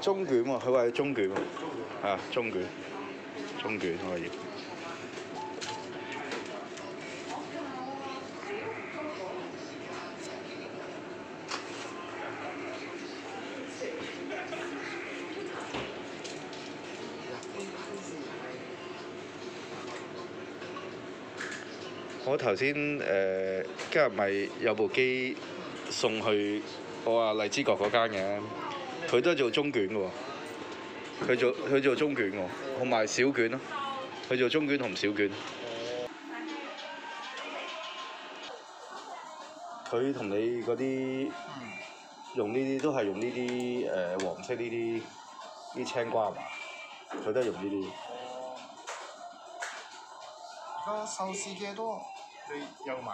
中卷喎，佢話係中卷喎，啊中卷，中卷可以。我頭先誒今日咪有部機送去我話荔枝角嗰間嘅，佢都係做中卷嘅喎，佢做佢做中卷喎，同埋小卷咯，佢做中卷同小卷。佢同你嗰啲用呢啲都係用呢啲誒黃色呢啲啲青瓜嘛，佢都係用呢啲。個壽司嘅多，你有買？